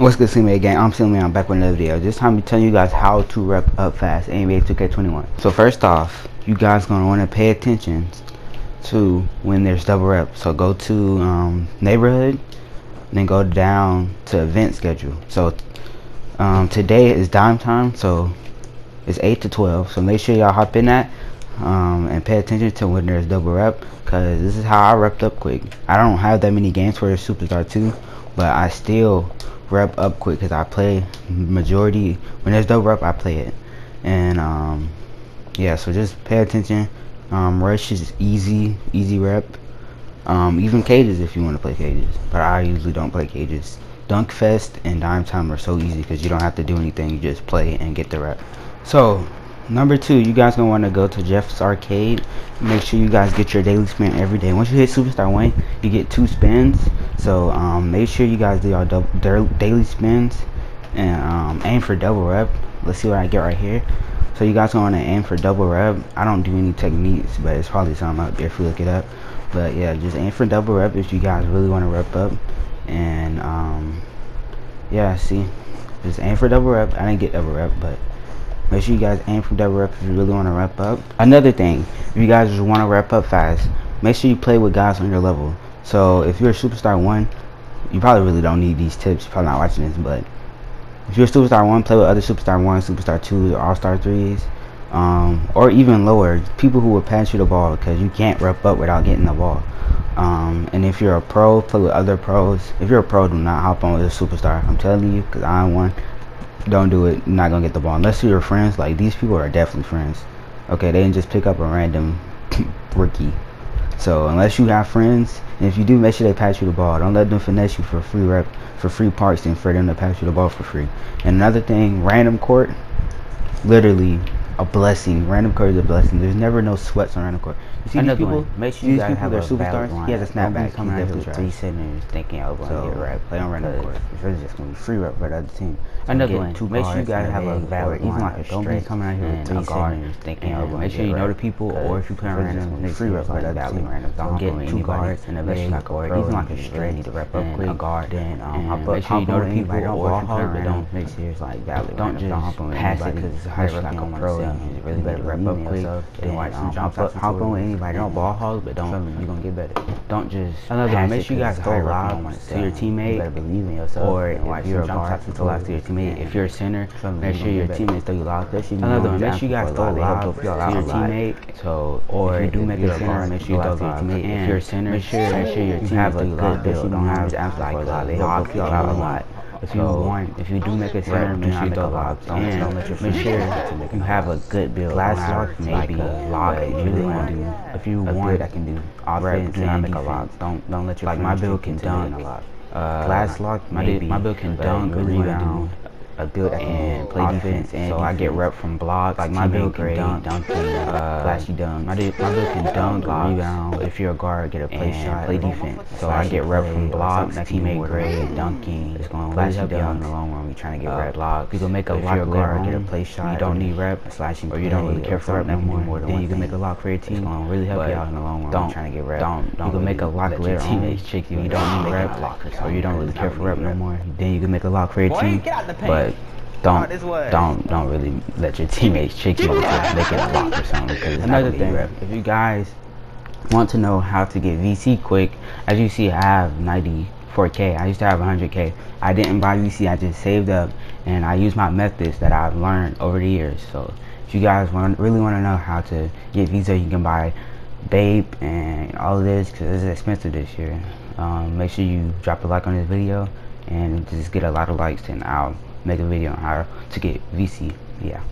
What's good, CMA gang? I'm Silly. I'm back with another video. This time, I'm telling you guys how to rep up fast NBA 2K21. So first off, you guys gonna want to pay attention to when there's double rep. So go to um, neighborhood, then go down to event schedule. So um, today is dime time, so it's 8 to 12. So make sure y'all hop in that um, and pay attention to when there's double rep, cause this is how I repped up quick. I don't have that many games for the Superstar 2, but I still rep up quick because I play majority when there's double rep I play it. And um, yeah so just pay attention. Um, rush is easy easy rep. Um, even cages if you want to play cages but I usually don't play cages. Dunk fest and dime time are so easy because you don't have to do anything you just play and get the rep. So Number two, you guys gonna want to go to Jeff's Arcade. Make sure you guys get your daily spin every day. Once you hit Superstar One, you get two spins. So um, make sure you guys do your daily spins and um, aim for double rep. Let's see what I get right here. So you guys gonna want to aim for double rep. I don't do any techniques, but it's probably something out there if you look it up. But yeah, just aim for double rep if you guys really want to rep up. And um, yeah, see, just aim for double rep. I didn't get double rep, but Make sure you guys aim for double rep if you really want to wrap up. Another thing, if you guys just want to wrap up fast, make sure you play with guys on your level. So if you're a superstar one, you probably really don't need these tips. You're probably not watching this, but if you're a superstar one, play with other superstar one, superstar two, all star threes, um, or even lower. People who will pass you the ball because you can't rep up without getting the ball. Um, and if you're a pro, play with other pros. If you're a pro, do not hop on with a superstar. I'm telling you, because I'm one don't do it. Not gonna get the ball unless you're friends. Like these people are definitely friends. Okay, they didn't just pick up a random rookie. So unless you have friends, and if you do, make sure they pass you the ball. Don't let them finesse you for free rep, for free parts, and for them to pass you the ball for free. And another thing, random court, literally a blessing. Random court is a blessing. There's never no sweats on random court. You see Another these people? One. Make sure you these people, have they're superstars. He has a snapback. coming He's out here with three centers thinking I was so, get rep. Play on random court. It's really just going to be free rep for the other team. So Another one. Two make sure you guys have a valid even like a don't be coming out here with three centers thinking I was Make sure you know the people, or if you play on random, free rep for the other team. Don't get two guards and a big guard. Even like a straight need to rep up quick. A guard. Then um, make sure you know the people, or if you play on don't make sure it's like valid. Don't just pass it because it's hard like a pro. You really better rep up quick. Then watch some jump up, hop on with anybody. Don't ball hog, but don't you're gonna get better. Don't just another one. Make sure you guys throw lobs to your teammate. You better believe in yourself. Or if you're a guard, throw lobs to your teammate. If you're a center, make sure your teammates throw you lobs. Another one. Make sure you guys throw lobs to your teammate. So or if you do make a center, make sure you throw to your teammate. If you're a center, make sure make sure your team have a good build. Don't have like lobs a lot. If you so, want, if you do make a center, make sure you throw lobs. Don't, don't let your make sure you have a good build. Glass lock, maybe lock. If you really want to do, if you want, that can do offense and make a lock. Don't don't let your like my build can dunk. A lot. Uh, glass lock, my my build can dunk, rebound a build that can play defense, and so I get rep from blocks. Like my build can dunk, dunking, uh, flashy dunk. My, my build can dunk, rebound. If you're a guard, get a play shot, play defense. So I get rep from blocks, teammate grade, dunking. It's going to flashy help you out in the long run. We trying to get uh, rep. Blocks. You can make a lock a guard, get a play shot. You don't need rep, slashing, or you don't really care for rep no more. Then you can make a lock for your team. It's going to really help you out in the long run. Don't trying to get rep. Don't. You can make a lock let your teammates trick you. You don't need rep, or you don't really care for rep no more. Then you can make a lock for your team. But don't don't don't really let your teammates trick you into making a lock or something. Because another thing, if you guys want to know how to get VC quick, as you see, I have 94k. I used to have 100k. I didn't buy VC. I just saved up and I use my methods that I've learned over the years. So if you guys want really want to know how to get VC, you can buy Bape and all of this because it's expensive this year. Um, make sure you drop a like on this video and just get a lot of likes and I'll make a video on how to get VC. Yeah.